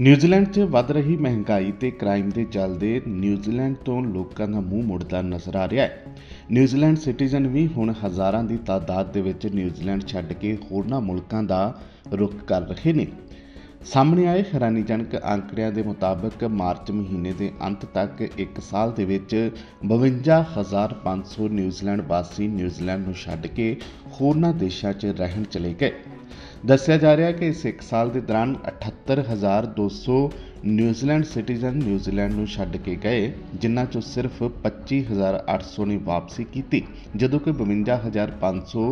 New Zealand 'ਚ ਵੱਧ ਰਹੀ ਮਹਿੰਗਾਈ ਤੇ ਕ੍ਰਾਈਮ ਦੇ ਚੱਲਦੇ ਨਿਊਜ਼ੀਲੈਂਡ ਤੋਂ ਲੋਕਾਂ ਦਾ ਮੂੰਹ ਮੁੜਦਾ ਨਜ਼ਰ ਆ ਰਿਹਾ ਹੈ। ਨਿਊਜ਼ੀਲੈਂਡ ਸਿਟੀਜ਼ਨ ਵੀ ਹੁਣ ਹਜ਼ਾਰਾਂ ਦੀ ਤਾਦਾਦ ਦੇ ਵਿੱਚ ਨਿਊਜ਼ੀਲੈਂਡ ਛੱਡ ਕੇ ਹੋਰਨਾਂ ਮੁਲਕਾਂ ਦਾ ਰੁਖ ਕਰ ਰਹੇ ਨੇ। ਸਾਹਮਣੇ ਆਏ ਹੈਰਾਨੀਜਨਕ ਅੰਕੜਿਆਂ ਦੇ ਮੁਤਾਬਕ ਮਾਰਚ ਮਹੀਨੇ ਦੇ ਅੰਤ ਤੱਕ ਇੱਕ ਸਾਲ ਦੇ ਵਿੱਚ 52500 ਨਿਊਜ਼ੀਲੈਂਡ ਵਾਸੀ ਨਿਊਜ਼ੀਲੈਂਡ ਨੂੰ ਛੱਡ ਕੇ ਹੋਰਨਾਂ ਦੇਸ਼ਾਂ 'ਚ ਰਹਿਣ ਚਲੇ ਗਏ। ਦੱਸਿਆ ਜਾ ਰਿਹਾ ਹੈ ਕਿ ਇਸ ਇੱਕ ਸਾਲ ਦੇ ਦੌਰਾਨ 78200 ਨਿਊਜ਼ੀਲੈਂਡ ਸਿਟੀਜ਼ਨ ਨਿਊਜ਼ੀਲੈਂਡ ਨੂੰ ਛੱਡ ਕੇ ਗਏ, ਜਿਨ੍ਹਾਂ ਚੋਂ ਸਿਰਫ 25800 ਨੇ ਵਾਪਸੀ ਕੀਤੀ, ਜਦੋਂ ਕਿ 52500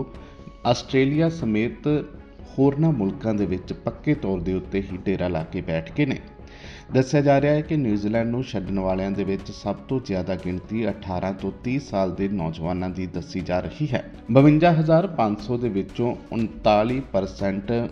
ਆਸਟ੍ਰੇਲੀਆ ਸਮੇਤ ਹੋਰਨਾਂ ਮੁਲਕਾਂ ਦੇ ਵਿੱਚ ਪੱਕੇ ਤੌਰ ਦੇ ਉੱਤੇ ਹੀ ਡੇਰਾ ਲਾ ਕੇ ਬੈਠ ਗਏ ਨੇ। ਦੱਸਿਆ ਜਾ ਰਿਹਾ ਹੈ ਕਿ ਨਿਊਜ਼ੀਲੈਂਡ ਨੂੰ ਛੱਡਣ ਵਾਲਿਆਂ ਦੇ ਵਿੱਚ ਸਭ ਤੋਂ ਜ਼ਿਆਦਾ ਗਿਣਤੀ 18 ਤੋਂ 30 ਸਾਲ ਦੇ ਨੌਜਵਾਨਾਂ ਦੀ ਦੱਸੀ ਜਾ ਰਹੀ ਹੈ। 52500 ਦੇ ਵਿੱਚੋਂ 39%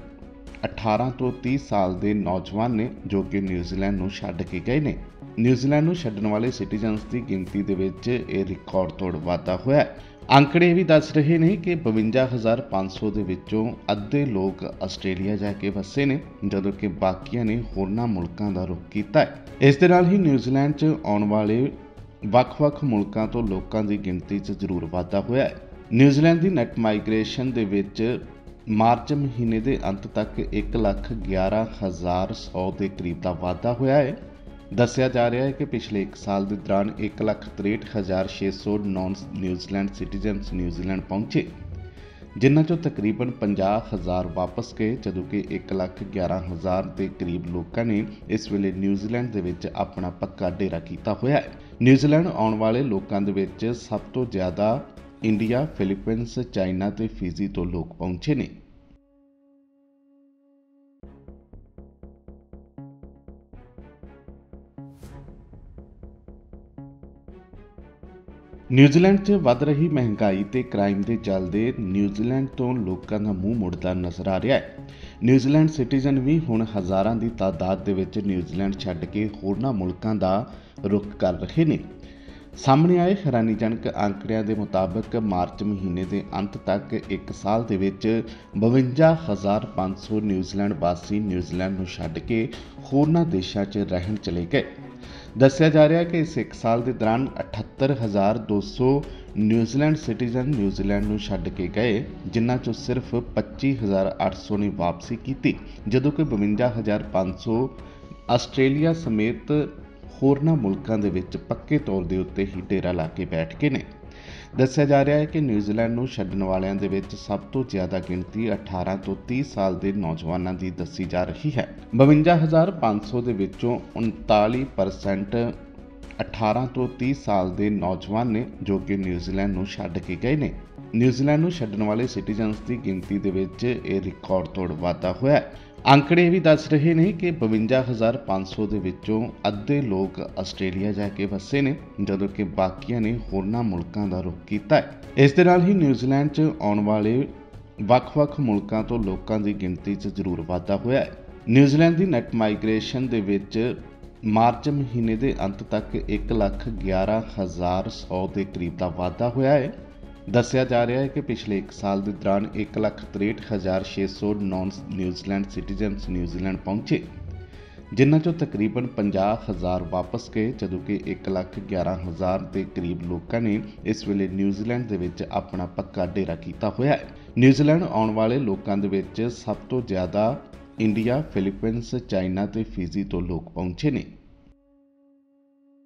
18 ਤੋਂ 30 ਸਾਲ ਦੇ ਨੌਜਵਾਨ ਨੇ, ਜੋ ਕਿ ਨਿਊਜ਼ੀਲੈਂਡ ਨੂੰ ਛੱਡ ਕੇ ਗਏ ਨੇ। ਨਿਊਜ਼ੀਲੈਂਡ ਨੂੰ ਛੱਡਣ ਵਾਲੇ ਸਿਟੀਜ਼ਨਸ ਦੀ ਗਿਣਤੀ ਦੇ ਵਿੱਚ ਇਹ ਰਿਕਾਰਡ ਤੋੜ ਵਾਧਾ ਹੋਇਆ ਹੈ। ਅੰਕੜੇ ਵੀ ਦੱਸ ਰਹੇ ਨੇ ਕਿ 52500 ਦੇ ਵਿੱਚੋਂ ਅੱਧੇ ਲੋਕ ਆਸਟ੍ਰੇਲੀਆ ਜਾ ਕੇ ਵਸੇ ਨੇ, ਜਦੋਂ ਕਿ ਬਾਕੀਆਂ ਨੇ ਹੋਰਨਾਂ ਮੁਲਕਾਂ ਦਾ ਰੁਖ ਕੀਤਾ ਹੈ। ਇਸ ਦੇ ਨਾਲ ਹੀ ਨਿਊਜ਼ੀਲੈਂਡ 'ਚ ਆਉਣ ਵਾਲੇ ਵੱਖ-ਵੱਖ ਮੁਲਕਾਂ ਤੋਂ ਲੋਕਾਂ ਦੀ ਗਿਣਤੀ 'ਚ ਜ਼ਰੂਰ ਵਾਧਾ ਹੋਇਆ ਹੈ। ਨਿਊਜ਼ੀਲੈਂਡ ਦੀ ਨੈਟ ਮਾਈਗ੍ਰੇਸ਼ਨ ਦੇ ਵਿੱਚ ਮਾਰਚ ਮਹੀਨੇ ਦੇ ਅੰਤ ਤੱਕ 111100 ਦੇ ਕਰੀਬ ਦਾ ਵਾਧਾ ਹੋਇਆ ਹੈ। ਦੱਸਿਆ ਜਾ ਰਿਹਾ ਹੈ ਕਿ ਪਿਛਲੇ 1 ਸਾਲ ਦੇ ਦੌਰਾਨ 163600 ਨਾਨ ਨਿਊਜ਼ੀਲੈਂਡ ਸਿਟੀਜ਼ਨਸ ਨਿਊਜ਼ੀਲੈਂਡ ਪਹੁੰਚੇ, ਜਿਨ੍ਹਾਂ ਚੋਂ ਤਕਰੀਬਨ 50000 ਵਾਪਸ ਗਏ, ਜਦੋਂ ਕਿ 111000 ਦੇ ਕਰੀਬ ਲੋਕਾਂ ਨੇ ਇਸ ਵੇਲੇ ਨਿਊਜ਼ੀਲੈਂਡ ਦੇ ਵਿੱਚ ਆਪਣਾ ਪੱਕਾ ਡੇਰਾ ਕੀਤਾ ਹੋਇਆ ਹੈ। ਨਿਊਜ਼ੀਲੈਂਡ ਆਉਣ ਵਾਲੇ ਲੋਕਾਂ ਦੇ ਵਿੱਚ ਸਭ ਤੋਂ ਜ਼ਿਆਦਾ ਇੰਡੀਆ, ਫਿਲੀਪੀਨਸ, ਚਾਈਨਾ ਤੇ ਫਿਜੀ ਤੋਂ ਲੋਕ ਪਹੁੰਚੇ ਨੇ। ਨਿਊਜ਼ੀਲੈਂਡ 'ਚ ਵੱਧ ਰਹੀ ਮਹਿੰਗਾਈ ਤੇ ਕ੍ਰਾਈਮ ਦੇ ਚੱਲਦੇ ਨਿਊਜ਼ੀਲੈਂਡ ਤੋਂ ਲੋਕਾਂ ਦਾ ਮੂੰਹ ਮੁੜਦਾ ਨਜ਼ਰ ਆ ਰਿਹਾ ਹੈ। ਨਿਊਜ਼ੀਲੈਂਡ ਸਿਟੀਜ਼ਨ ਵੀ ਹੁਣ ਹਜ਼ਾਰਾਂ ਦੀ ਤਾਦਾਦ ਦੇ ਵਿੱਚ ਨਿਊਜ਼ੀਲੈਂਡ ਛੱਡ ਕੇ ਹੋਰਨਾਂ ਮੁਲਕਾਂ ਦਾ ਰੁਖ ਕਰ ਰਹੇ ਨੇ। ਸਾਹਮਣੇ ਆਏ ਹੈਰਾਨੀਜਨਕ ਅੰਕੜਿਆਂ ਦੇ ਮੁਤਾਬਕ ਮਾਰਚ ਮਹੀਨੇ ਦੇ ਅੰਤ ਤੱਕ ਇੱਕ ਸਾਲ ਦੇ ਵਿੱਚ 52500 ਨਿਊਜ਼ੀਲੈਂਡ ਵਾਸੀ ਨਿਊਜ਼ੀਲੈਂਡ ਨੂੰ ਛੱਡ ਕੇ ਹੋਰਨਾਂ ਦੇਸ਼ਾਂ 'ਚ ਰਹਿਣ ਚਲੇ ਗਏ। ਦੱਸਿਆ ਜਾ ਰਿਹਾ ਕਿ ਇਸ ਇੱਕ ਸਾਲ ਦੇ ਦੌਰਾਨ 78200 ਨਿਊਜ਼ੀਲੈਂਡ ਸਿਟੀਜ਼ਨ ਨਿਊਜ਼ੀਲੈਂਡ ਨੂੰ ਛੱਡ ਕੇ ਗਏ, ਜਿਨ੍ਹਾਂ ਚੋਂ ਸਿਰਫ 25800 ਨੇ ਵਾਪਸੀ ਕੀਤੀ, ਜਦੋਂ ਕਿ 52500 ਆਸਟ੍ਰੇਲੀਆ ਸਮੇਤ ਹੋਰਨਾਂ ਮੁਲਕਾਂ ਦੇ ਵਿੱਚ ਪੱਕੇ ਤੌਰ ਦੇ ਉੱਤੇ ਹੀ ਡੇਰਾ ਲਾ ਕੇ ਬੈਠ ਗਏ ਨੇ। ਦੱਸਿਆ ਜਾ ਰਿਹਾ ਹੈ ਕਿ ਨਿਊਜ਼ੀਲੈਂਡ ਨੂੰ ਛੱਡਣ ਵਾਲਿਆਂ ਦੇ ਵਿੱਚ ਸਭ ਤੋਂ ਜ਼ਿਆਦਾ ਗਿਣਤੀ 18 ਤੋਂ 30 ਸਾਲ ਦੇ ਨੌਜਵਾਨਾਂ ਦੀ ਦੱਸੀ ਜਾ ਰਹੀ ਹੈ। 52500 ਦੇ ਵਿੱਚੋਂ 39% 18 ਤੋਂ 30 ਸਾਲ ਦੇ ਨੌਜਵਾਨ ਨੇ ਜੋ ਕਿ ਨਿਊਜ਼ੀਲੈਂਡ ਨੂੰ ਛੱਡ ਕੇ ਗਏ ਨੇ। ਨਿਊਜ਼ੀਲੈਂਡ ਨੂੰ ਛੱਡਣ ਵਾਲੇ ਸਿਟੀਜ਼ਨਸ ਦੀ ਗਿਣਤੀ ਦੇ ਵਿੱਚ ਇਹ ਰਿਕਾਰਡ ਤੋੜ ਵਾਧਾ ਹੋਇਆ ਹੈ। ਅੰਕੜੇ ਇਹ ਵੀ ਦੱਸ ਰਹੇ ਨੇ ਕਿ 52500 ਦੇ ਵਿੱਚੋਂ ਅੱਧੇ ਲੋਕ ਆਸਟ੍ਰੇਲੀਆ ਜਾ ਕੇ ਵਸੇ ਨੇ, ਜਦੋਂ ਕਿ ਬਾਕੀਆਂ ਨੇ ਹੋਰਨਾਂ ਮੁਲਕਾਂ ਦਾ ਰੁਖ ਕੀਤਾ ਹੈ। ਇਸ ਦੇ ਨਾਲ ਹੀ ਨਿਊਜ਼ੀਲੈਂਡ 'ਚ ਆਉਣ ਵਾਲੇ ਵੱਖ-ਵੱਖ ਮੁਲਕਾਂ ਤੋਂ ਲੋਕਾਂ ਦੀ ਗਿਣਤੀ 'ਚ ਜ਼ਰੂਰ ਵਾਧਾ ਹੋਇਆ ਹੈ। ਨਿਊਜ਼ੀਲੈਂਡ ਦੀ ਨੈਟ ਮਾਈਗ੍ਰੇਸ਼ਨ ਦੇ ਵਿੱਚ ਮਾਰਚ ਮਹੀਨੇ ਦੇ ਅੰਤ ਤੱਕ 111100 ਦੇ ਕਰੀਬ ਦਾ ਵਾਧਾ ਹੋਇਆ ਹੈ। ਦੱਸਿਆ ਜਾ ਰਿਹਾ ਹੈ ਕਿ ਪਿਛਲੇ 1 ਸਾਲ ਦੇ ਦੌਰਾਨ 163600 ਨਾਨ ਨਿਊਜ਼ੀਲੈਂਡ ਸਿਟੀਜ਼ਨਸ ਨਿਊਜ਼ੀਲੈਂਡ ਪਹੁੰਚੇ, ਜਿਨ੍ਹਾਂ ਚੋਂ ਤਕਰੀਬਨ 50000 ਵਾਪਸ ਗਏ, ਜਦੋਂ ਕਿ 111000 ਦੇ ਕਰੀਬ ਲੋਕਾਂ ਨੇ ਇਸ ਵੇਲੇ ਨਿਊਜ਼ੀਲੈਂਡ ਦੇ ਵਿੱਚ ਆਪਣਾ ਪੱਕਾ ਡੇਰਾ ਕੀਤਾ ਹੋਇਆ ਹੈ। ਨਿਊਜ਼ੀਲੈਂਡ ਆਉਣ ਵਾਲੇ ਲੋਕਾਂ ਦੇ ਵਿੱਚ ਸਭ ਤੋਂ ਜ਼ਿਆਦਾ ਇੰਡੀਆ, ਫਿਲੀਪੀਨਸ, ਚਾਈਨਾ ਤੇ ਫਿਜੀ ਤੋਂ ਲੋਕ ਪਹੁੰਚੇ ਨੇ।